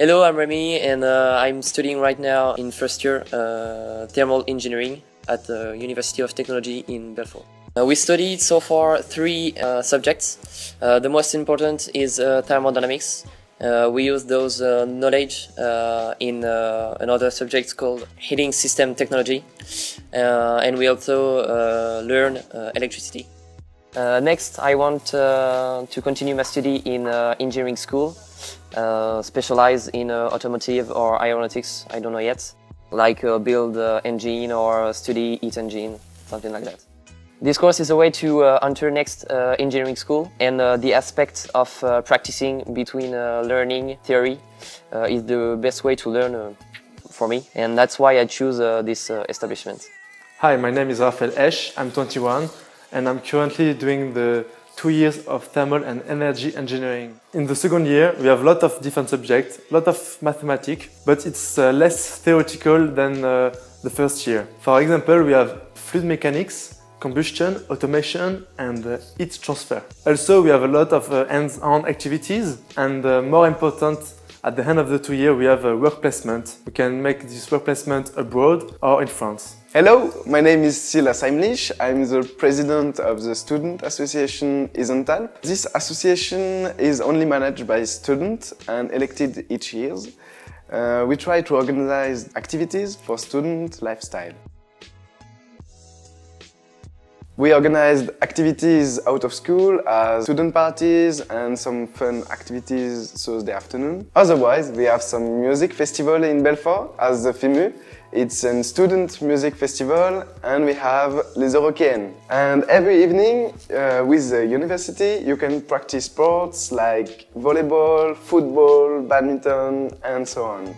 Hello, I'm Remy, and uh, I'm studying right now in first year uh, thermal engineering at the University of Technology in Belfort. Uh, we studied so far three uh, subjects. Uh, the most important is uh, thermodynamics. we use those knowledge in another subject called heating system technology, and we also learn electricity. Next, I want to continue my study in engineering school uh, specialize in uh, automotive or aeronautics, I don't know yet. Like uh, build uh, engine or study heat engine, something like that. This course is a way to uh, enter next uh, engineering school and the aspect of practicing between learning theory is the best way to learn for me and that's why I choose this establishment. Hi, my name is Rafael Esch, I'm 21 and I'm currently doing the two years of thermal and energy engineering. In the second year, we have a lot of different subjects, a lot of mathematics, but it's uh, less theoretical than uh, the first year. For example, we have fluid mechanics, combustion, automation, and uh, heat transfer. Also, we have a lot of uh, hands-on activities, and uh, more important, at the end of the two years, we have a work placement. We can make this work placement abroad or in France. Hello, my name is Silas Heimlich. I'm the president of the Student Association Isontal. This association is only managed by students and elected each year. Uh, we try to organize activities for student lifestyle. We organized activities out of school as student parties and some fun activities Thursday afternoon. Otherwise, we have some music festival in Belfort as the FIMU. It's a student music festival and we have Les Eurockéennes. And every evening uh, with the university you can practice sports like volleyball, football, badminton and so on.